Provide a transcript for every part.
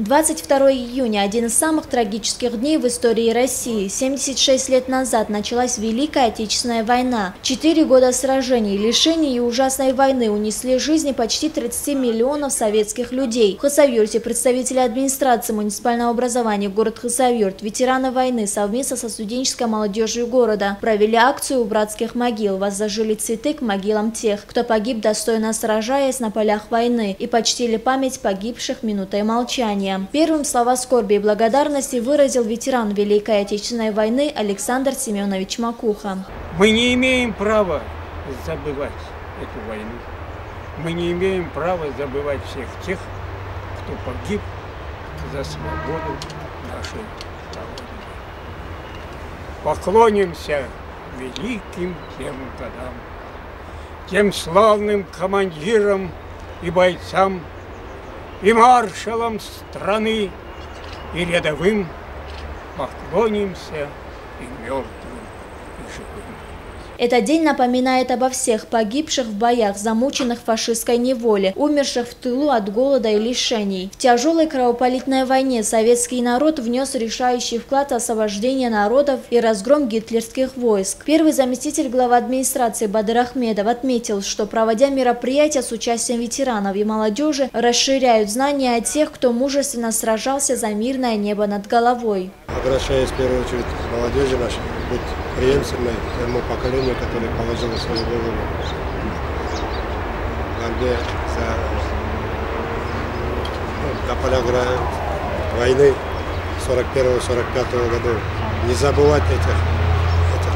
22 июня – один из самых трагических дней в истории России. 76 лет назад началась Великая Отечественная война. Четыре года сражений, лишений и ужасной войны унесли жизни почти 30 миллионов советских людей. В Хасавюрте представители администрации муниципального образования город Хасавюрт, ветераны войны совместно со студенческой молодежью города провели акцию у братских могил, возложили цветы к могилам тех, кто погиб достойно сражаясь на полях войны и почтили память погибших минутой молчания прощания. Первым слова скорби и благодарности выразил ветеран Великой Отечественной войны Александр Семенович Макуха. Мы не имеем права забывать эту войну. Мы не имеем права забывать всех тех, кто погиб за свободу нашей Родины. Поклонимся великим тем годам, тем славным командирам и бойцам, и маршалам страны, и рядовым поклонимся и мертвым, и живым. Этот день напоминает обо всех погибших в боях, замученных фашистской неволе, умерших в тылу от голода и лишений. В тяжелой кровопролитной войне советский народ внес решающий вклад в освобождение народов и разгром гитлерских войск. Первый заместитель главы администрации Бадыр Ахмедов отметил, что проводя мероприятия с участием ветеранов и молодежи, расширяют знания о тех, кто мужественно сражался за мирное небо над головой. Обращаясь в первую очередь к молодежи нашей, быть преемственной тому поколению, которое положило свою голову в борьбе за ну, на полях войны 41-45 году. Не забывать этих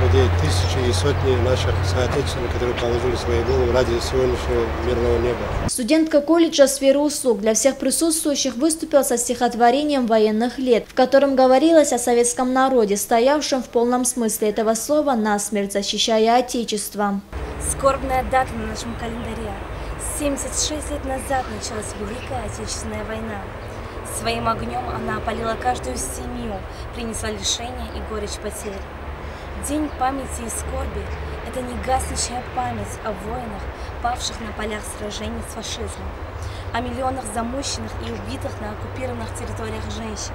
людей, тысячи и сотни наших соотечественников, которые положили свои головы ради сегодняшнего мирного неба. Студентка колледжа сферы услуг для всех присутствующих выступила со стихотворением военных лет, в котором говорилось о советском народе, стоявшем в полном смысле этого слова насмерть, защищая Отечество. Скорбная дата на нашем календаре. 76 лет назад началась Великая Отечественная война. Своим огнем она опалила каждую семью, принесла лишения и горечь потерь. День памяти и скорби – это негаснущая память о воинах, павших на полях сражений с фашизмом, о миллионах замученных и убитых на оккупированных территориях женщин,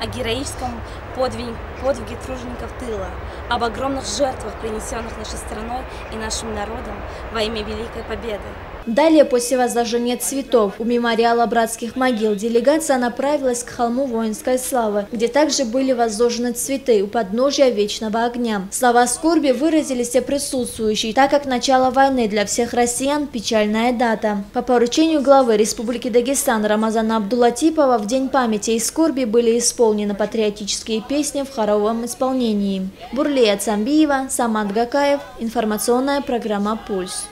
о героическом подвиге, подвиге тружеников тыла, об огромных жертвах, принесенных нашей страной и нашим народом во имя Великой Победы. Далее, после возложения цветов у мемориала братских могил, делегация направилась к холму воинской славы, где также были возложены цветы у подножия вечного огня. Слова скорби выразили все присутствующие, так как начало войны для всех россиян – печальная дата. По поручению главы Республики Дагестан Рамазана Абдулатипова в День памяти и скорби были исполнены патриотические песни в хоровом исполнении. Бурлея Цамбиева, Самат Гакаев, информационная программа «Пульс».